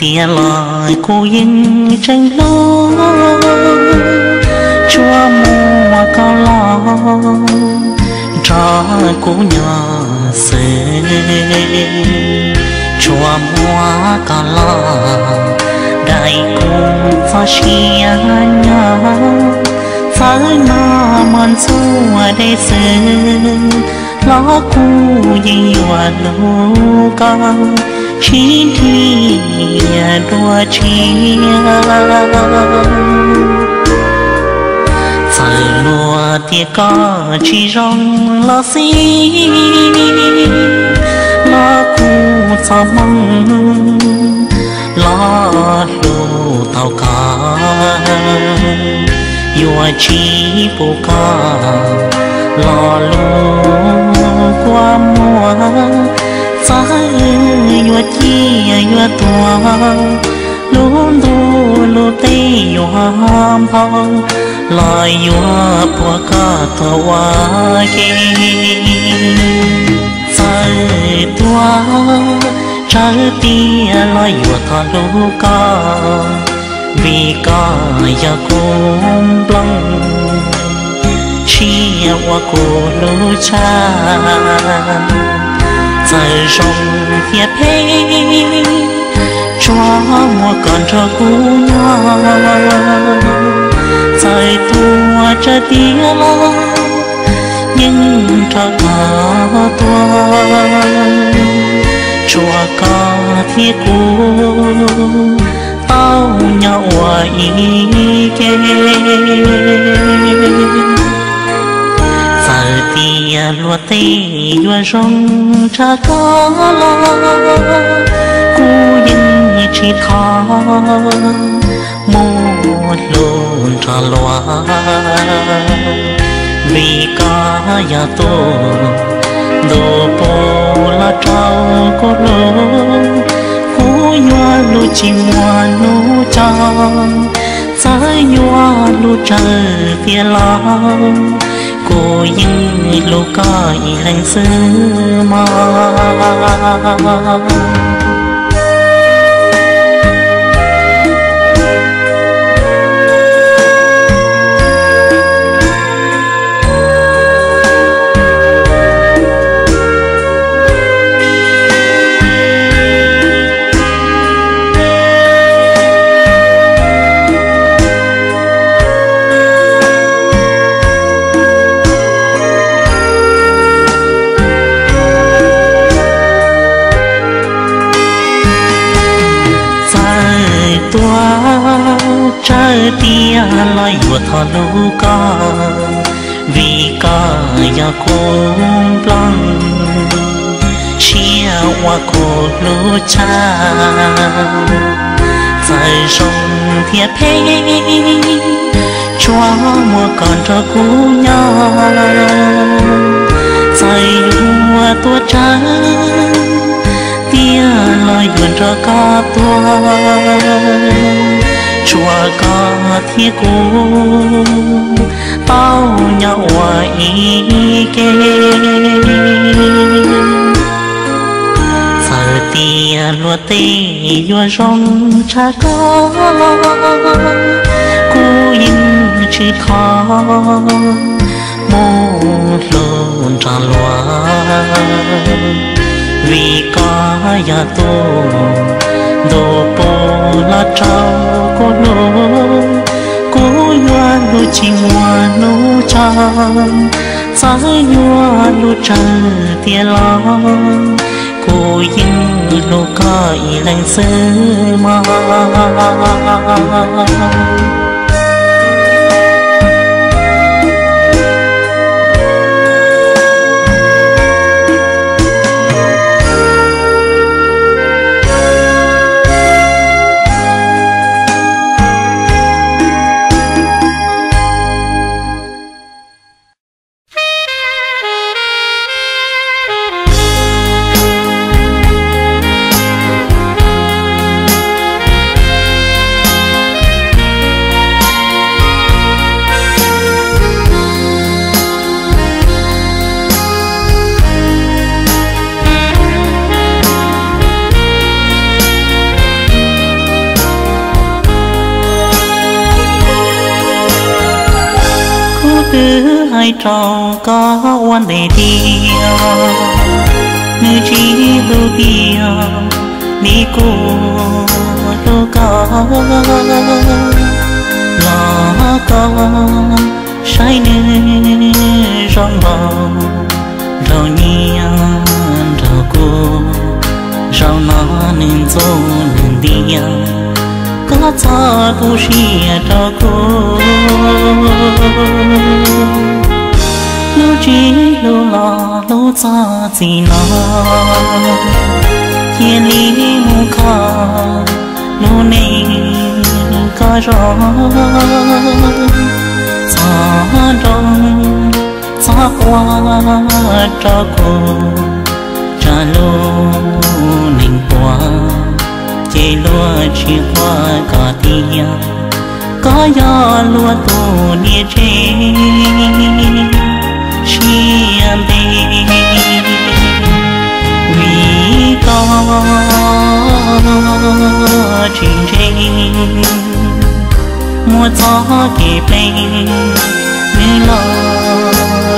tia lại cô yên tranh lô. Chúa mua cao lo cho cô nhỏ sẽ chúa mua cao lo đại cùng pha chia nhau phá nó mòn xua để sinh lo cu gì yêu lâu cao chỉ thì đua chia phải lúa thì có chỉ rong lo xí lo cu cho mong lo lù tàu yêu chỉ bù cá lo lù qua mùa sai yêu chi yêu tua luôn du lu tê yêu ham phong lại yêu bùa cá tua kê sai tua trái tia lại yêu thà lu ca vì ca ya cũng blanc chia qua cô lu cha giờ rong phía thế cho mua còn cho cú nhau giờ tua cho tia lo nhưng cho cả tua chùa có thiết cú tao nhau ý kê. giờ ya lúa tê lúa rong cha có lo cú chỉ khó một lo cha lo vì có ya tô do bồ la trao có lo cú nhua lu chỉ mua nu trong sai nhua lu trời phía lòng cô yên lô coi hành sư mong tia lại vừa thọ lũ ca vì ca ya cũng blanc chia hoa cô lũ cha. Phải rong thiệp thế cho mùa còn cho cú nhau phải lúa tua trắng, tia lời vườn cho ca tua chùa ca thi cô tao nhau ý kê giờ tia lúa tê lúa rong cha có. Cô yên chỉ khó mô lồn trà loa. Vì có ya tôi đồ bò là trao cô nó, cô nhua lô chỉ hoa nô trăng giá nhua lô trăng tia lo cô yên lô có ý lành sơ lại trâu có quan đề tia nữ chỉ lưu tia mi cô lưu có lo có sai nữ rong bầu rau nhia rau cô rau nó nên dô nên tia có cha bu shi rau cô lu chỉ lu lo lu cha gì nó thiên lý mu kha lu này có rõ cha đông cha qua cho cô cha lu ninh qua chỉ lúa chỉ qua cả tia có gió lúa tu nia trên xiêm đi vì có gió kề bên như lo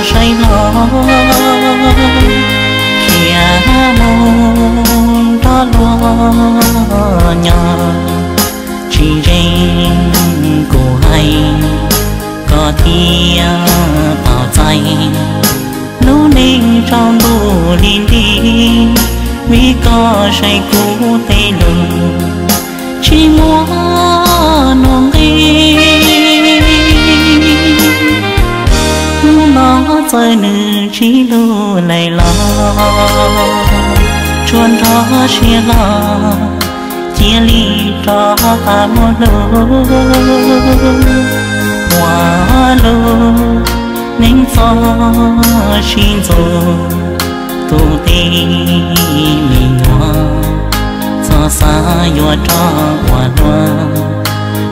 say lo chia môn đó lo nhỏ trình của anh có thia bảo tay lũ ninh trong bù linh đi vì có say cũ tê lùng chỉ muốn nông đi nó rơi nữ chỉ lu này lo chuồn đó chia lo chia ly cho ta một lúc hoa lô nên gió xin rồi tu tê mình hoa gió xa yo cho hoa loa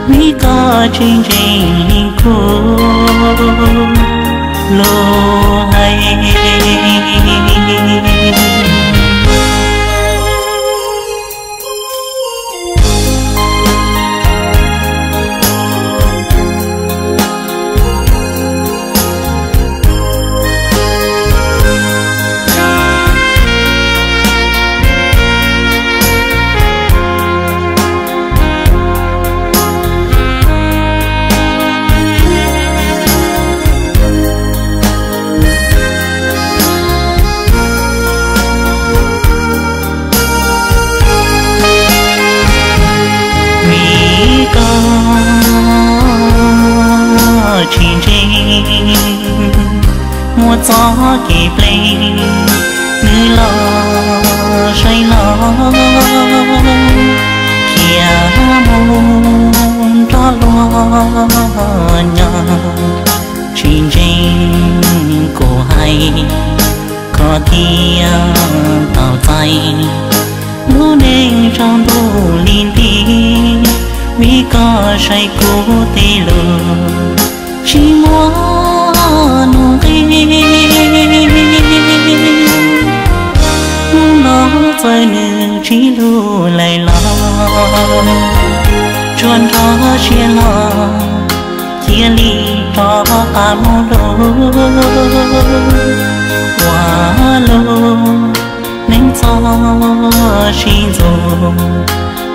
mi có chương cô lô hay có thiên tao tay lu nên trong đồ linh đi. Vì có say cố tê lù chỉ muốn nụ đi nó phải nữ chỉ lù lại lo chuan đó chia lo chia ly cho cả một lối hoa lô nên cho xin rồi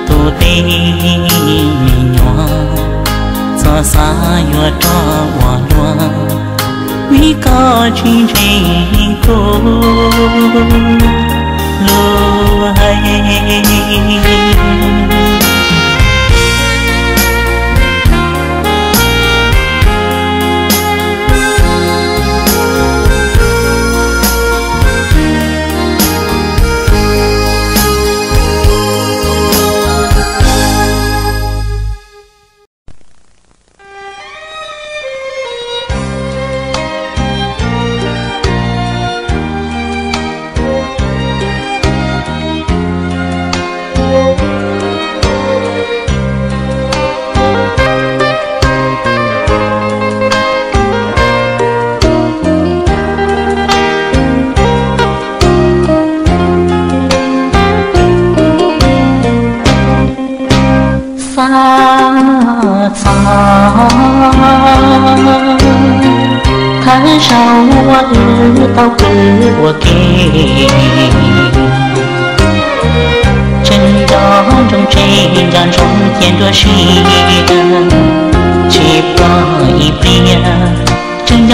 tu tê nhỏ gió xa cho hoa loa vì có chương trình cô lô hay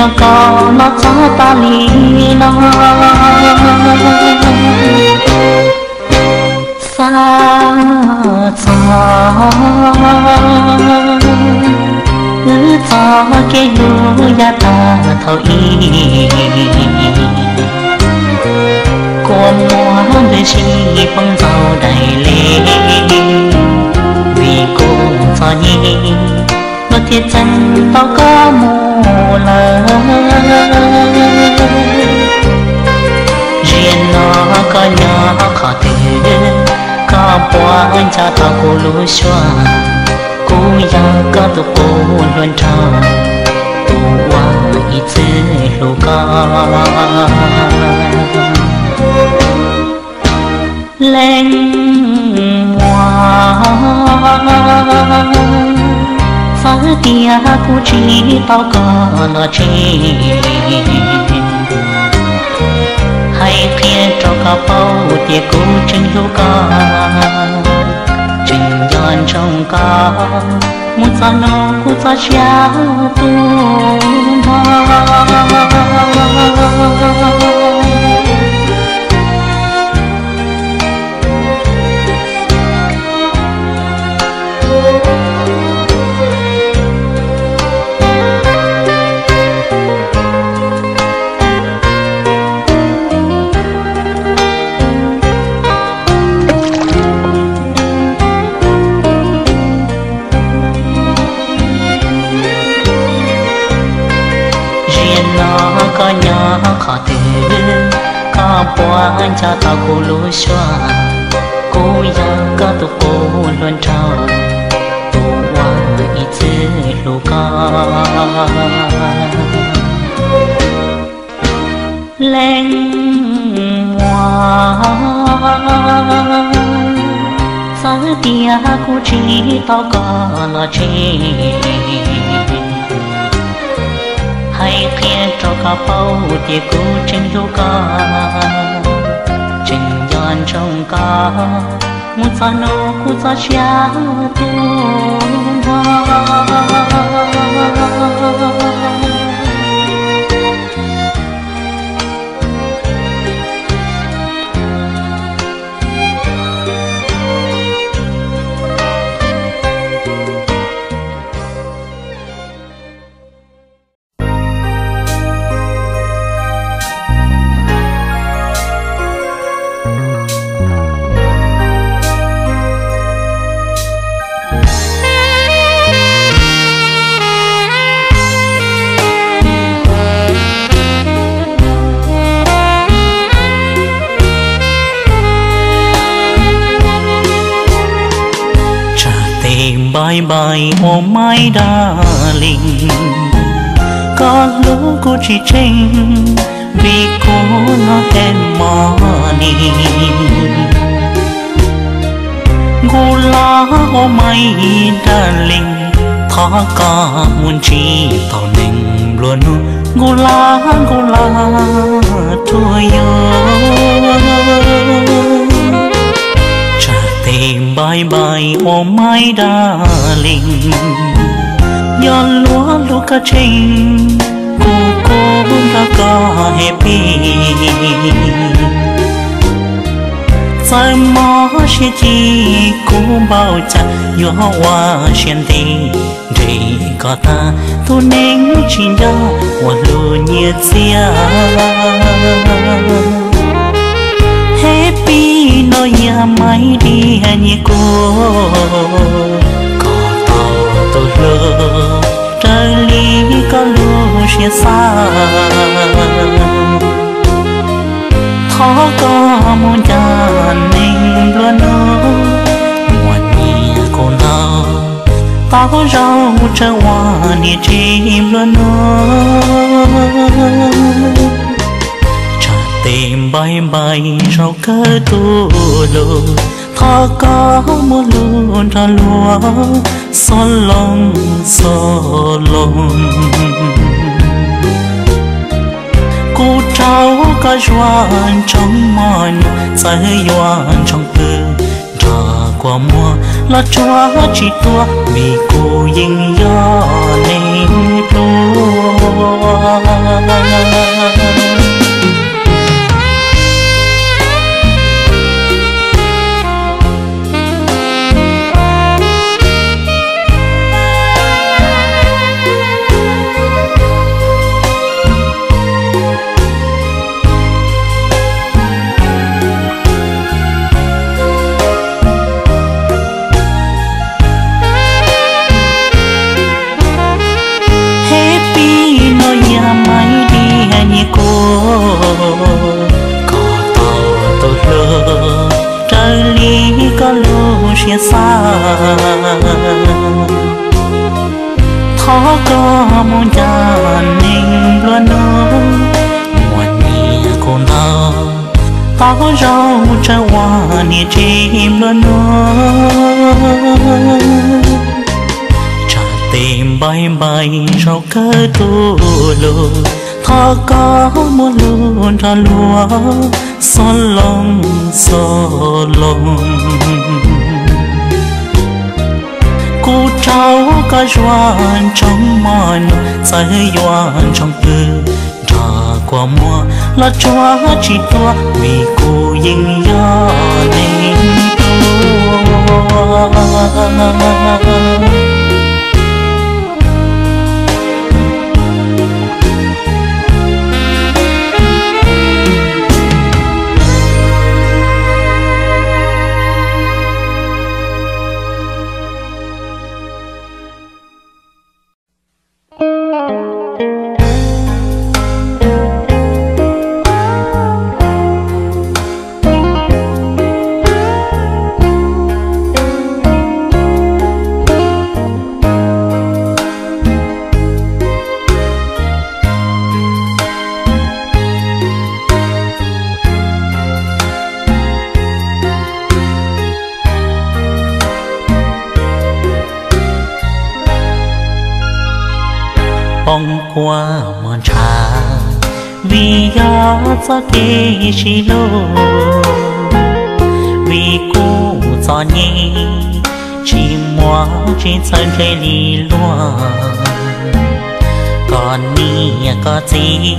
chân có nó ta lý nó xa xa cho cái lu ya ta thâu y mua để chi phong giàu đầy lệ vì cô cho nhi bất tao có mù lờ. Riêng nó có nhỏ, khó từ có bỏ anh cha tao cô lúa xoa cô ya có tụ cô luôn trao tụ qua ít chữ ca lên hoa tia cô chỉ tao có nó chi hay kia cho cả bao tia cô chân lù ca chân dọn trong ca muốn sao nó cũng sao xa tu mà có anh cha ta cô lối xoa cô ya ca tu cô luôn trao. Tu hoa ít chữ lù ca. Lên hoa. Sao tia cô chỉ tao có là chi hay kia cho cả bao tia cô trên lô ca trình dọn trong ca muốn sao nó cũng xa tu bye bye oh my darling. Có lúc cô chỉ trinh vì cô nó em morning cô lá oh my darling khó có muốn chi tỏ nình luôn. Cô gula cô lá thôi yêu tìm bye bye oh đa linh. Do lúa lúa cá trình, cô cô đã có happy sai mò sẽ chi cô bao cha yo hoa xiên đi để có ta, tu nên chỉ đó hoa lúa nhiệt xia pi no ya mai đi nhỉ cô có tao tàu lơ trời lý có lúa sẽ xa khó có muốn cha mình luôn nó muốn nhẹ cô. nó tao rau chờ hoa nhẹ chim luôn nó bay bay rau cơ tu lô thọ có một luôn ra lúa son lòng so lòng cô cháu có doan trong mòn say doan trong tư trà qua mùa là chúa chỉ tua, vì cô yên do nên tua có một luôn ra lúa son lòng so lòng cô cháu có doan trong mòn sai doan trong tư trà qua mùa, là chúa chỉ tua vì cô yên do nên tua gió gió kê lô vì cô cho nhẹ chỉ mua trên sân trời lì loa còn ni có gì,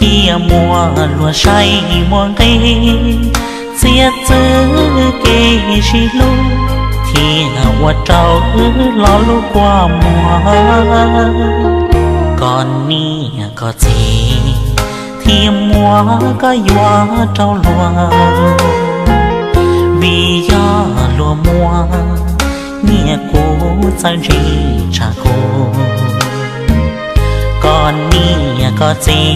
thì mua lúa say mua cây giết giữ kê chỉ lô thì hoa trâu lo lu qua mùa còn ni có gì thì mua có hoa trâu lúa vì do lúa mua nhẹ cô sang gì cha cô còn ni có gì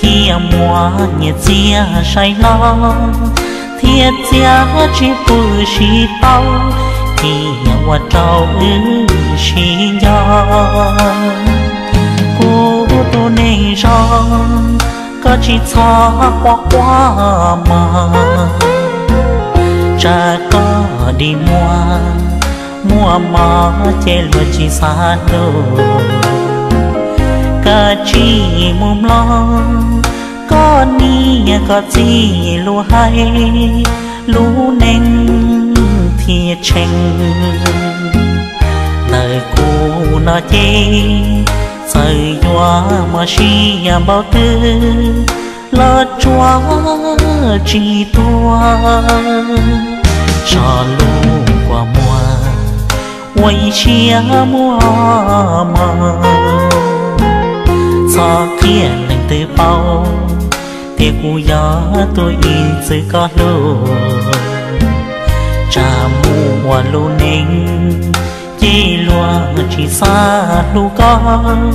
thì mua nhẹ chia say lo. Thiệt giá chỉ phụ chỉ tao thì hoa trâu ư chỉ do tô này rong có chỉ cho qua qua mà cha có đi mua mua mà chê lo chỉ xa đâu cả chỉ mồm lo có ni có gì lu hay lu nên thiệt chênh đời cô nó chê sợi doa mà chi bao tư lo chúa chỉ tua cho lu qua mùa, quay chia mùa mà. Sao thiên lên từ bao thì cụ gió tôi in sự có lô. Cha mua lô ninh chỉ chỉ xa lô con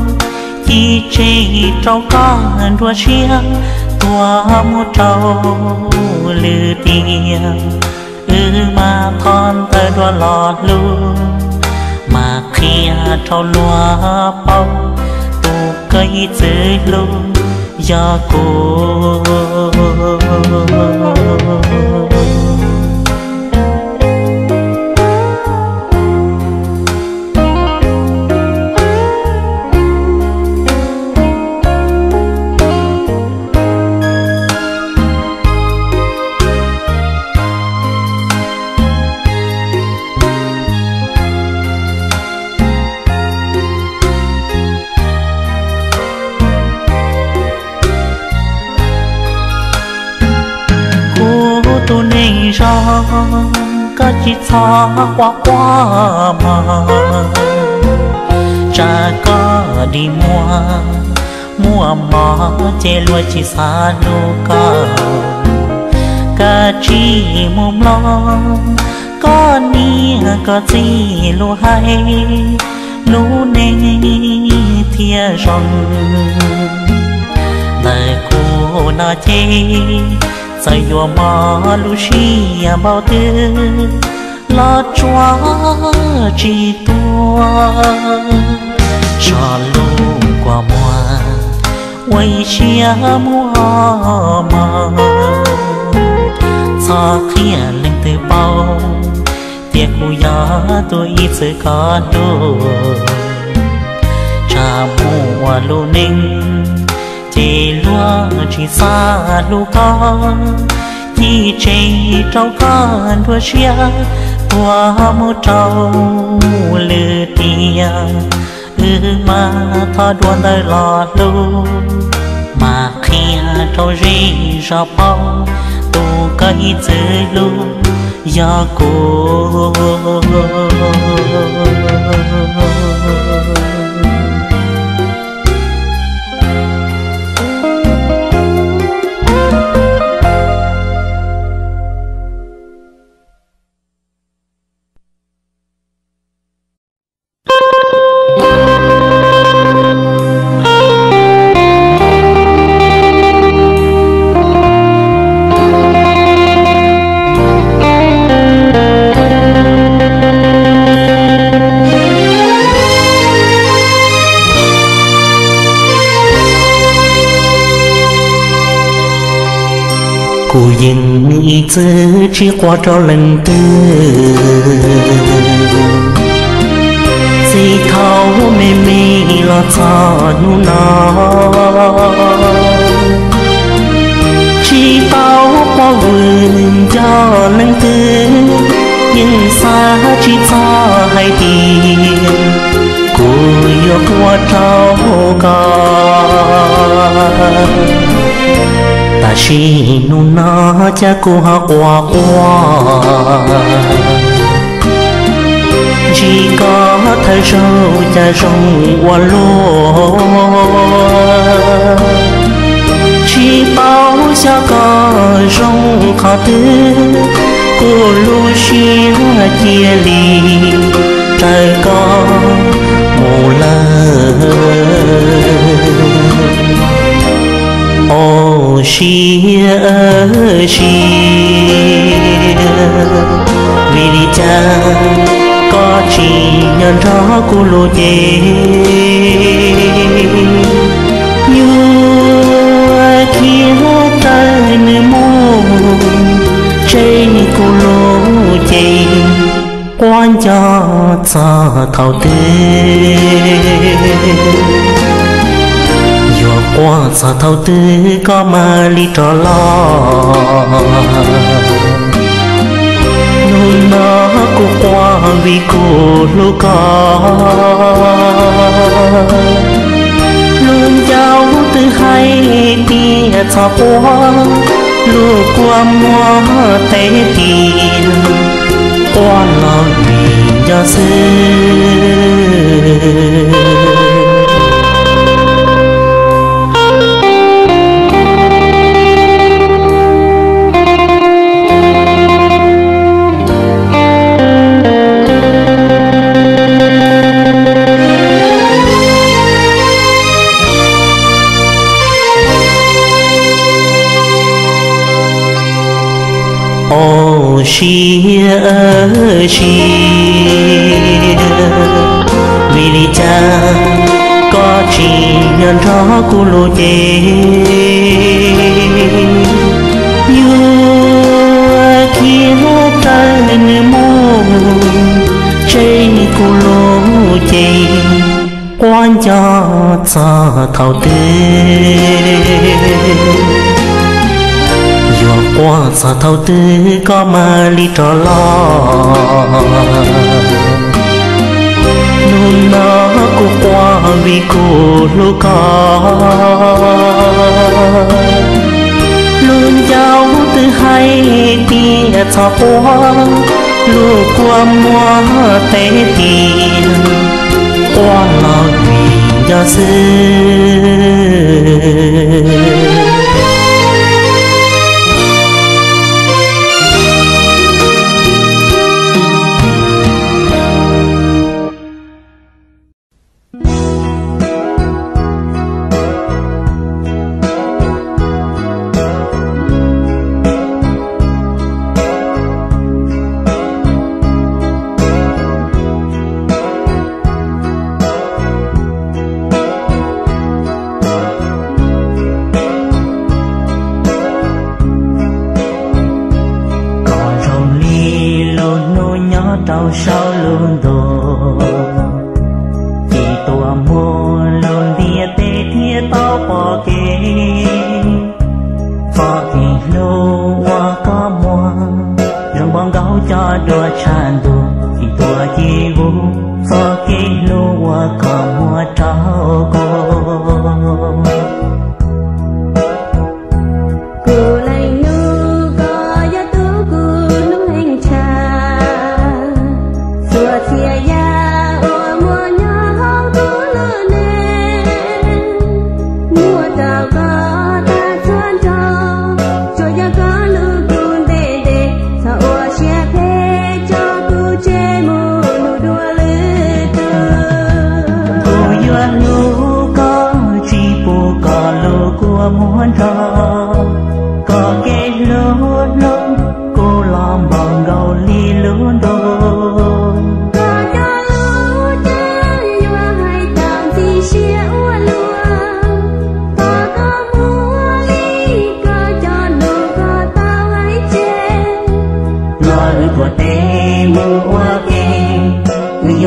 chỉ chỉ trâu con đua chia tua một trâu lư tia ư ừ mà con tơ đua lò lu mà khi à trâu lúa bao tu cây dưới luôn ya cô. Ra cả chỉ xa qua qua mà cha có đi mua mua mà chê lúa chỉ xa lúa cao cả chỉ mồm lo có ni có gì lúa hay lúa nên thia rong đời cô na chê say yo mà lu shi à bao tư lo choa chỉ tua. Cho lu qua mùa quay chia mua mà xa khi lên từ bao. Tiếc cô ya tôi ít sẽ có đồ cha mua lu ninh chỉ lúa chỉ xa lu con, chỉ chỉ trâu con đua chia qua một trâu lư tia ư mà thọ đuôn đời lò lu mà khi trâu ri ra bao tu cây chữ lu ya cô chỉ qua cho lần tư. Dì thao mê mê lo cho nu nó chỉ tao qua vườn cho lần tư, nhưng xa chỉ cho hai tiền cô yêu qua trao cao ta chỉ nu nó cha cô ha qua qua chỉ có thay sâu cha sông qua lô chỉ bao xa có sông khó tư, cô lu xin chia ly trời có mù lơ. Ô xia xia vì đi cha có chỉ nhận rõ cô lô chê như kia tay nữ mô trên cô lô chê quan cho cho thầu tư Yo qua sa thâu tư có mà li trò lo. Nôn nó cô qua vì cô lu có Luôn giáo tư hay tia cho qua Lu qua mua tế tiền. Qua lo vì cho sư ô vì lý cha có chỉ nhận rõ cô lô chê như kia tay nữ mô trên cô lô chê quan cho cho thầu tư Yo sa thâu tư có mà li trò lo. Nôn nó cô qua vì cô lô có Luôn giáo tư hay tia cho qua lô qua mua tế tiền. Qua lo vì cho xưa. 小小轮动。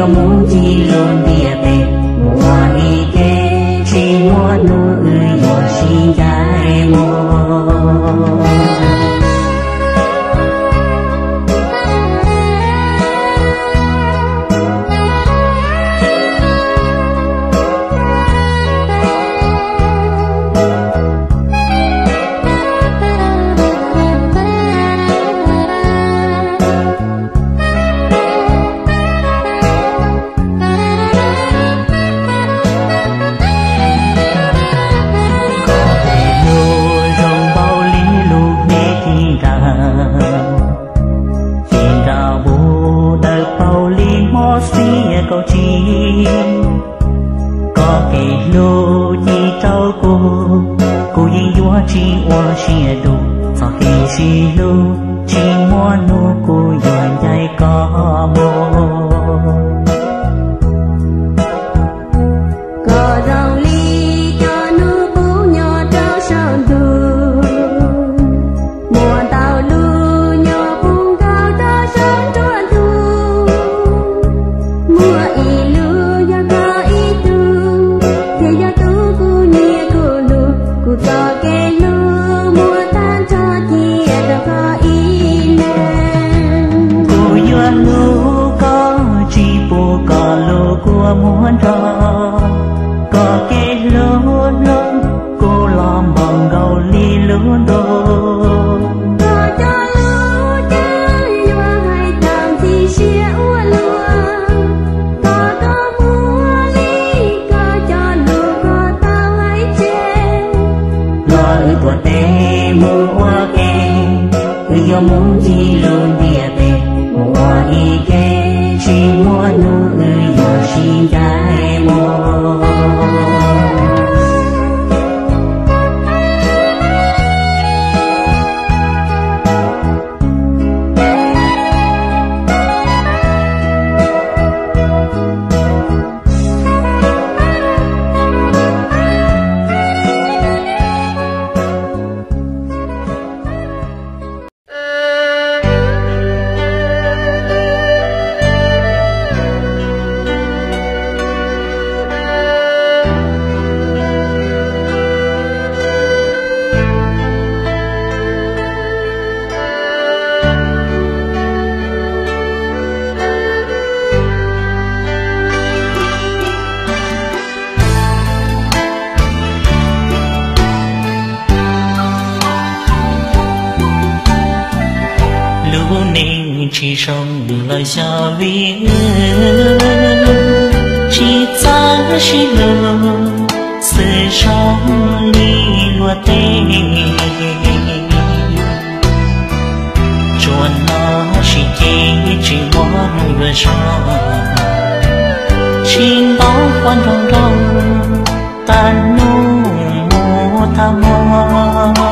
মন্দির দিয়া। 一照过，故意我只我写路，早黑西路，寂寞路过远在高坡。的目的路 chỉ trong đường lại xa vì chỉ xa chỉ lừa sẽ trong đi lùa tê chuan nó chỉ chỉ chỉ muốn người sau chỉ bao quan trọng đâu ta nu mô ta mô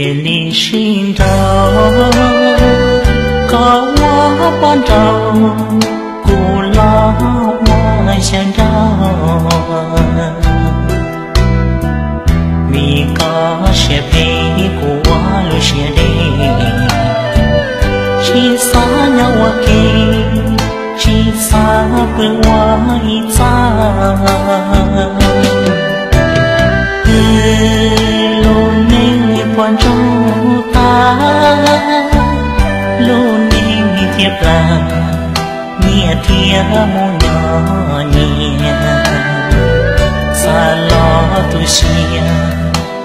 kia li xin đầu có hoa ban đầu cụ lo hoa sen mi có sẽ về của lu sẽ đi chỉ xa nhau kì chỉ xa quên hoa xa nghĩa là mu nhỏ nhẹ xa lo tôi xia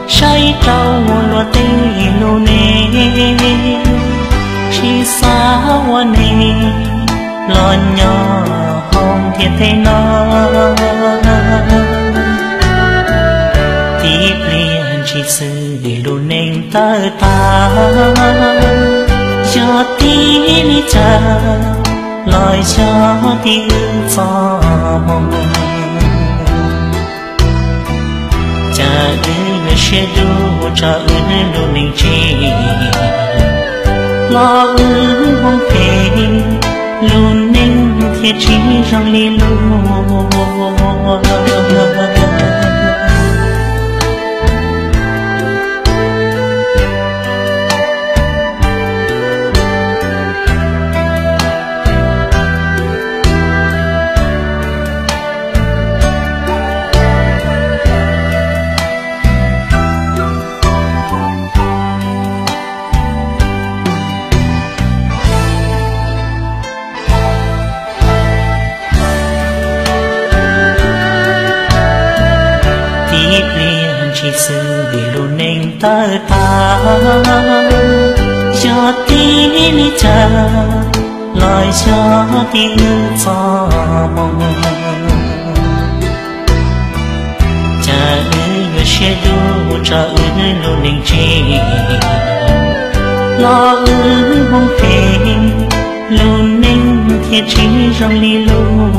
say trâu lo tê lô nê chỉ xa hoa nê lo nhỏ hồng thiệt thế nó. Tiếp liền chỉ sự lu nên ta ta cho tí cha lời cho tiếng gió mong cha ư sẽ du cha ơi lu mình chi. Lo ơi mong thế, luôn nên thiết chi trong li lu. Lời cha tin pha mong cha ơi sẽ đu cha ơi luôn nên chi. Lo ơi mong phiền luôn nên thiệt chi rằng ly luôn